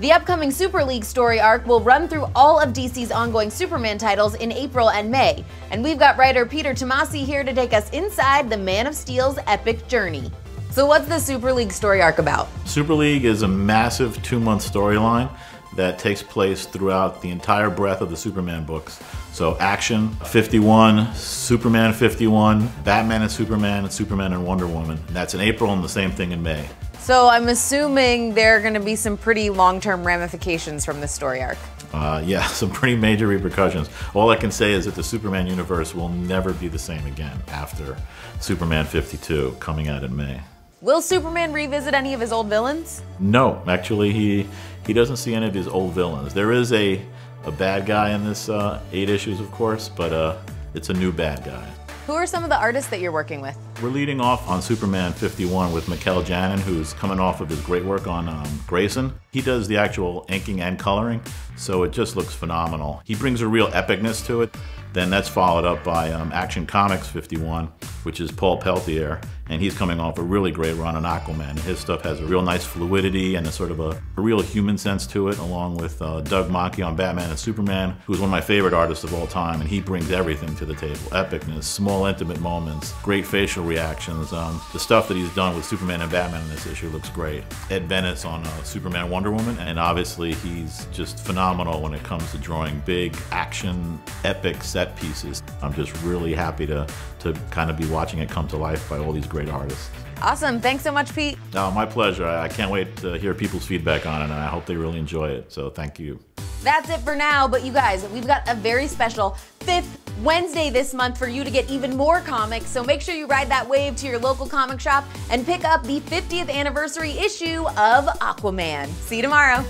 The upcoming Super League story arc will run through all of DC's ongoing Superman titles in April and May, and we've got writer Peter Tomasi here to take us inside the Man of Steel's epic journey. So, what's the Super League story arc about? Super League is a massive two month storyline that takes place throughout the entire breadth of the Superman books. So, Action 51, Superman 51, Batman and Superman, and Superman and Wonder Woman. And that's in April and the same thing in May. So I'm assuming there are going to be some pretty long-term ramifications from this story arc. Uh, yeah, some pretty major repercussions. All I can say is that the Superman universe will never be the same again after Superman 52 coming out in May. Will Superman revisit any of his old villains? No, actually, he he doesn't see any of his old villains. There is a a bad guy in this uh, eight issues, of course, but uh, it's a new bad guy. Who are some of the artists that you're working with? We're leading off on Superman 51 with Mikel Janin, who's coming off of his great work on um, Grayson. He does the actual inking and coloring, so it just looks phenomenal. He brings a real epicness to it. Then that's followed up by um, Action Comics 51, which is Paul Pelletier, and he's coming off a really great run on Aquaman. His stuff has a real nice fluidity and a sort of a, a real human sense to it, along with uh, Doug Mahnke on Batman and Superman, who's one of my favorite artists of all time, and he brings everything to the table. Epicness, small intimate moments, great facial reactions. Um, the stuff that he's done with Superman and Batman in this issue looks great. Ed Benes's on uh, Superman Wonder Woman, and obviously he's just phenomenal when it comes to drawing big action, epic set pieces. I'm just really happy to, to kind of be watching it come to life by all these great artists. Awesome. Thanks so much, Pete. No, my pleasure. I can't wait to hear people's feedback on it, and I hope they really enjoy it. So thank you. That's it for now, but you guys, we've got a very special fifth Wednesday this month for you to get even more comics. So make sure you ride that wave to your local comic shop and pick up the 50th anniversary issue of Aquaman. See you tomorrow.